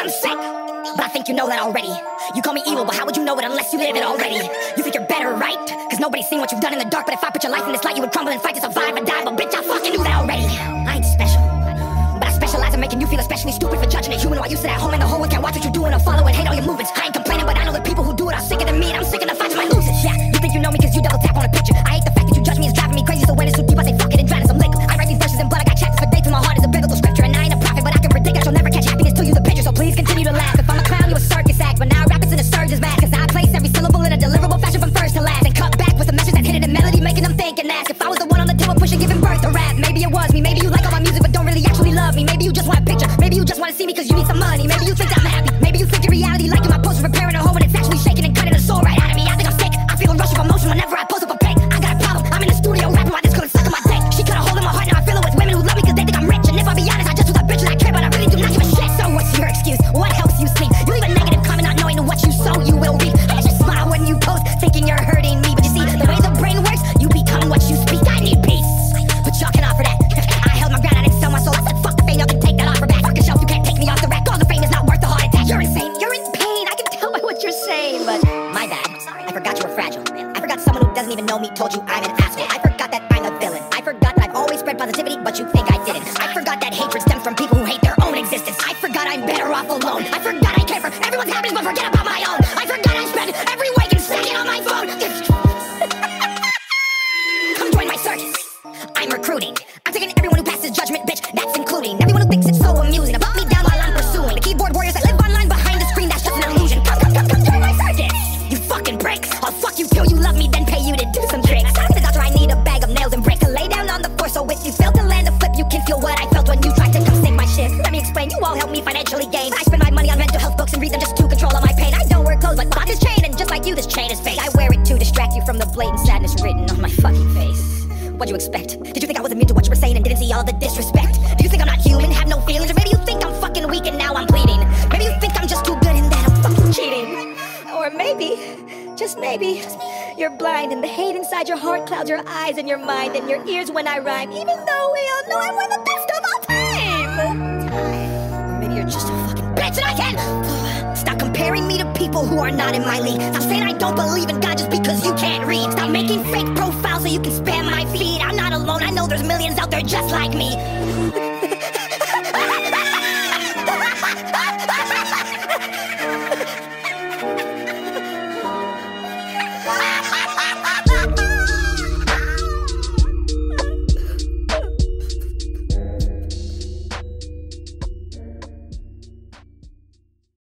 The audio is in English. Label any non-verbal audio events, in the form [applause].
I'm sick. But I think you know that already. You call me evil, but how would you know it unless you live it already? You think you're better, right? Cause nobody's seen what you've done in the dark, but if I put your life in this light, you would crumble and fight to survive or die. But bitch, I fucking knew that already. I ain't special. But I specialize in making you feel especially stupid for judging a human while you sit at home in the hole and can't watch what you're doing or follow and hate all your movements. I ain't cause you need some money. Maybe you think I'm happy, maybe you think in reality liking my I forgot you were fragile. I forgot someone who doesn't even know me told you I'm an asshole. I forgot that I'm a villain. I forgot that I've always spread positivity, but you think I didn't. I forgot that hatred stems from people who hate their own existence. I forgot I'm better off alone. I forgot I care for everyone's happiness, but forget about my own. I forgot I spend every waking second on my phone. [laughs] Come join my circus. I'm recruiting. I'm taking everyone who passes judgment, bitch. That's including everyone who thinks I'll fuck you till you love me, then pay you to do some tricks. I'm the doctor. I need a bag of nails and bricks to lay down on the floor. So if you fail to land a flip, you can feel what I felt when you tried to come sink my shit. Let me explain. You all help me financially gain. I spend my money on mental health books and read them just to control all my pain. I don't wear clothes, but cloth is chain, and just like you, this chain is fake. I wear it to distract you from the blatant sadness written on my fucking face. What'd you expect? Did you think I wasn't to what you were saying and didn't see all the disrespect? Do you think I'm not human, have no feelings? Or maybe you think I'm fucking weak and now I'm just maybe, you're blind and the hate inside your heart clouds your eyes and your mind and your ears when I rhyme, even though we all know I'm the best of all time! Or maybe you're just a fucking bitch and I can Stop comparing me to people who are not in my league. Stop saying I don't believe in God just because you can't read. Stop making fake profiles so you can spam my feed. I'm not alone, I know there's millions out there just like me.